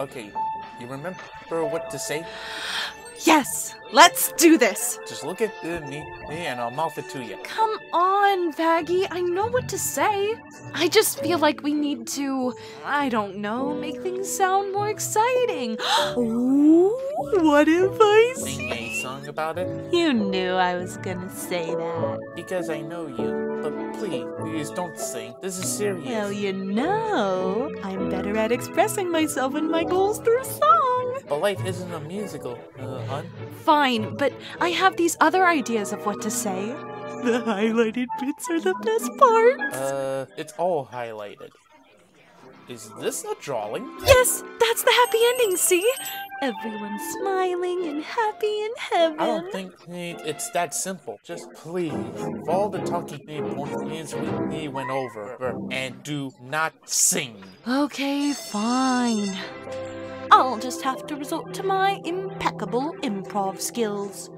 Okay, you remember what to say? Yes, let's do this. Just look at uh, me, me, and I'll mouth it to you. Come on, Vaggie. I know what to say. I just feel like we need to, I don't know, make things sound more exciting. Ooh, what if I song about it? You knew I was gonna say that. Because I know you. But please, please don't sing. This is serious. Well, you know, I'm better at expressing myself and my goals through song. But life isn't a musical, uh, hun. Fine, but I have these other ideas of what to say. The highlighted bits are the best parts. Uh, it's all highlighted. Is this a drawing? Yes, that's the happy ending, see? Everyone's smiling and happy in heaven. I don't think it's that simple. Just please, follow the talking points we me went over and do not sing. Okay, fine. I'll just have to resort to my impeccable improv skills.